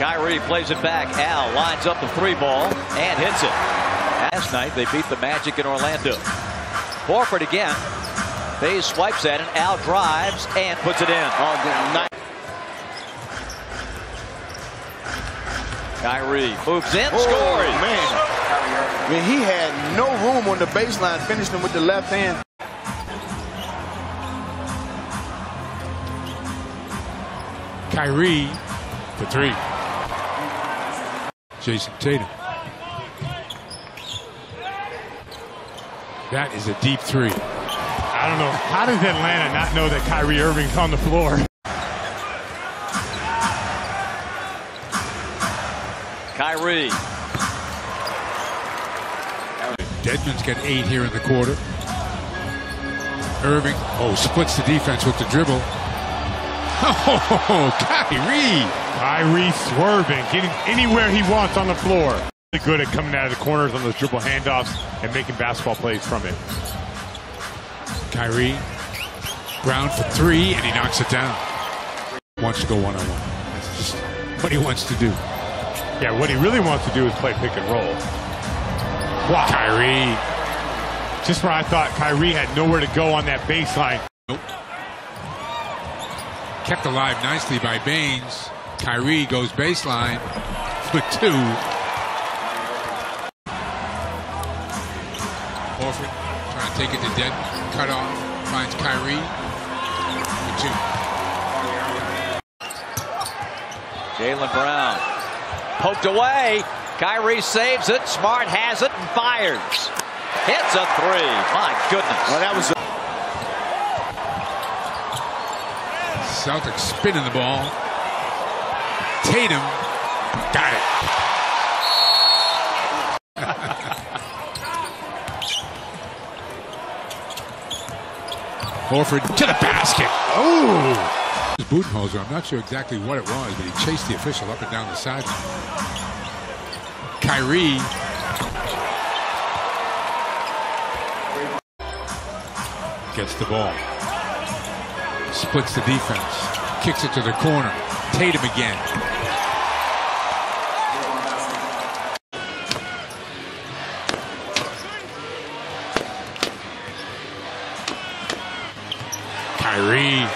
Kyrie plays it back. Al lines up the three ball and hits it. Last night they beat the Magic in Orlando. Horford again. Faze swipes at it. Al drives and puts it in. Oh, good night. Kyrie moves in, Oh, scores. man. I mean, he had no room on the baseline, finishing him with the left hand. Kyrie for three. Jayson Tatum. That is a deep three. I don't know. How does Atlanta not know that Kyrie Irving's on the floor? Kyrie. Dedmon's got eight here in the quarter. Irving, oh, splits the defense with the dribble. Oh, Kyrie. Kyrie swerving, getting anywhere he wants on the floor. Really good at coming out of the corners on those dribble handoffs and making basketball plays from it. Kyrie, Brown for three, and he knocks it down. Wants to go one on one. That's just what he wants to do. Yeah, what he really wants to do is play pick and roll. Wow. Kyrie, Just where I thought Kyrie had nowhere to go on that baseline. Nope. Kept alive nicely by Baynes. Kyrie goes baseline for two. Horford trying to take it to Denton. Cut off. Finds Kyrie for two. Jaylen Brown poked away. Kyrie saves it. Smart has it and fires. Hits a three. My goodness. Well, that was Celtics spinning the ball. Tatum got it. Horford to the basket. Oh! Budenholzer, I'm not sure exactly what it was, but he chased the official up and down the sideline. Kyrie. Gets the ball. Splits the defense. Kicks it to the corner. Tatum again. Kyrie.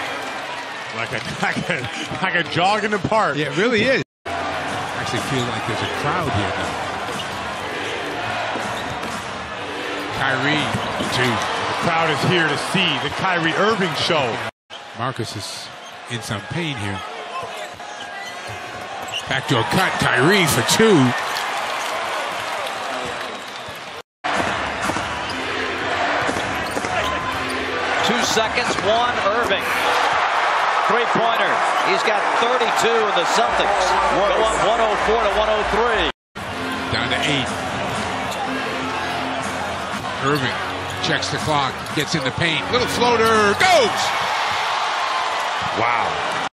Like a, like a, like a jog in the park. Yeah, it really is. Actually feel like there's a crowd here now. Kyrie, two. The crowd is here to see the Kyrie Irving show. Marcus is in some pain here. Backdoor cut, Kyrie for two. Two seconds, one Irving. Three pointer. He's got 32 in the Celtics. Go up 104 to 103. Down to eight. Irving checks the clock, gets in the paint. Little floater, goes! Wow.